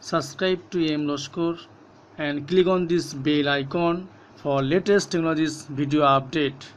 subscribe to AM Loskor and click on this bell icon for latest technologies video update.